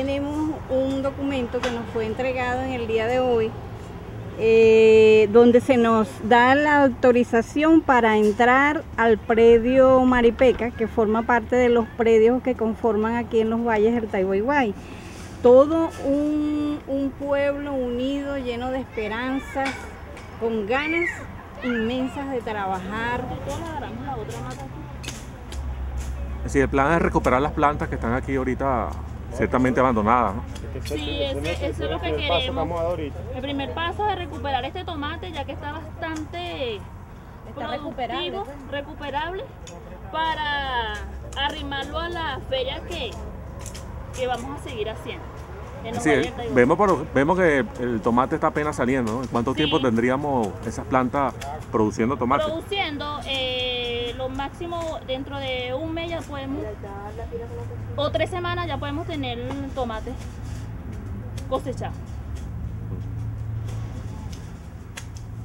tenemos un documento que nos fue entregado en el día de hoy, eh, donde se nos da la autorización para entrar al predio Maripeca, que forma parte de los predios que conforman aquí en los valles del Taiwaiwai. Todo un, pueblo unido, lleno de esperanzas, con ganas inmensas de trabajar. Sí, el plan es recuperar las plantas que están aquí ahorita ciertamente abandonadas. ¿no? Sí, ese- eso es lo que queremos. El primer paso es recuperar este tomate ya que está bastante Está recuperable, productivo, recuperable para arrimarlo a la feria que, que vamos a seguir haciendo. Sí, vemos, por- vemos que el tomate está apenas saliendo. ¿no? ¿En cuánto Sí. tiempo tendríamos esas plantas produciendo tomate? produciendo eh, lo máximo dentro de un mes ya podemos o tres semanas ya podemos tener tomate cosechado.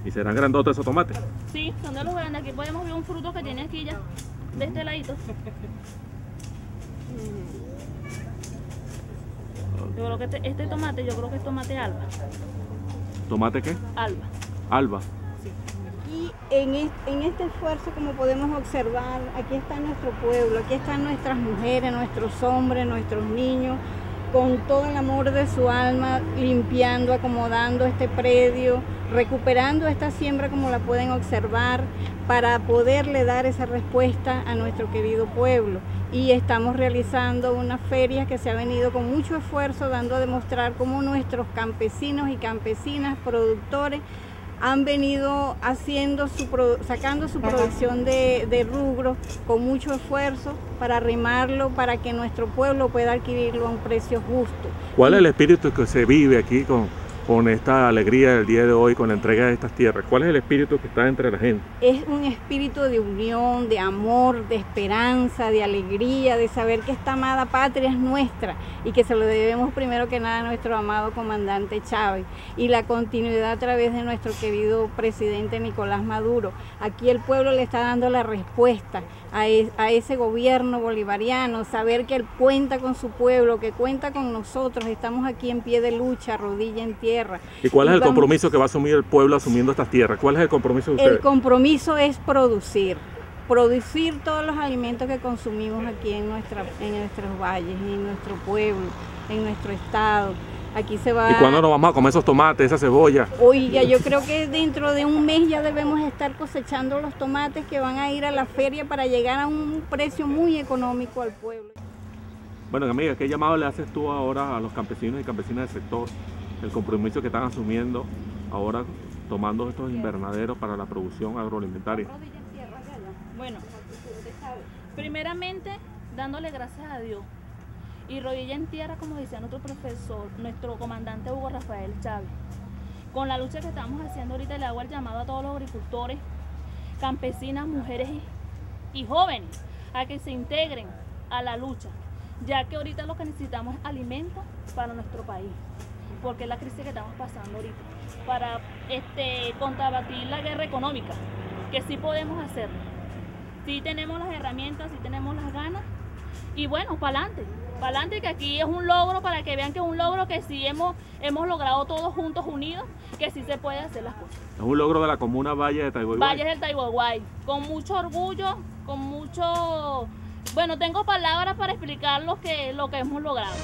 ¿Y serán grandotes esos tomates? Sí, son de los grandes. Aquí podemos ver un fruto que tiene aquí ya, de este ladito. Yo creo que este, este tomate, yo creo que es tomate alba. ¿Tomate qué? Alba. Alba. Y en, es- en este esfuerzo, como podemos observar, aquí está nuestro pueblo, aquí están nuestras mujeres, nuestros hombres, nuestros niños, con todo el amor de su alma, limpiando, acomodando este predio, recuperando esta siembra como la pueden observar, para poderle dar esa respuesta a nuestro querido pueblo. Y estamos realizando una feria que se ha venido con mucho esfuerzo, dando a demostrar cómo nuestros campesinos y campesinas, productores, han venido haciendo su sacando su producción de, de rubro con mucho esfuerzo para arrimarlo para que nuestro pueblo pueda adquirirlo a un precio justo. ¿Cuál es el espíritu que se vive aquí con, con esta alegría del día de hoy, con la entrega de estas tierras? ¿Cuál es el espíritu que está entre la gente? Es un espíritu de unión, de amor, de esperanza, de alegría, de saber que esta amada patria es nuestra y que se lo debemos primero que nada a nuestro amado comandante Chávez y la continuidad a través de nuestro querido presidente Nicolás Maduro. Aquí el pueblo le está dando la respuesta a, a ese gobierno bolivariano, saber que él cuenta con su pueblo, que cuenta con nosotros, estamos aquí en pie de lucha, rodilla en tierra. ¿Y cuál es el vamos- compromiso que va a asumir el pueblo asumiendo estas tierras? ¿Cuál es el compromiso de El ustedes? compromiso es producir, producir todos los alimentos que consumimos aquí en, nuestra, en nuestros valles, en nuestro pueblo, en nuestro estado. Aquí se va... ¿Y cuándo nos vamos a comer esos tomates, esa cebolla? Oiga, yo creo que dentro de un mes ya debemos estar cosechando los tomates que van a ir a la feria para llegar a un precio muy económico al pueblo. Bueno, amiga, ¿qué llamado le haces tú ahora a los campesinos y campesinas del sector? El compromiso que están asumiendo ahora tomando estos invernaderos para la producción agroalimentaria. Bueno, primeramente dándole gracias a Dios y rodilla en tierra, como decía nuestro profesor, nuestro comandante Hugo Rafael Chávez. Con la lucha que estamos haciendo ahorita, le hago el llamado a todos los agricultores, campesinas, mujeres y, jóvenes a que se integren a la lucha, ya que ahorita lo que necesitamos es alimento para nuestro país, porque es la crisis que estamos pasando ahorita, para este, combatir la guerra económica, que sí podemos hacerlo. Sí tenemos las herramientas, sí tenemos las ganas, y bueno, para adelante, para adelante, que aquí es un logro, para que vean que es un logro que sí hemos, hemos logrado todos juntos, unidos, que sí se puede hacer las cosas. Es un logro de la comuna Valle de Taiwán. Valles del Taiwaguay, con mucho orgullo, con mucho... Bueno, tengo palabras para explicar lo que, lo que hemos logrado.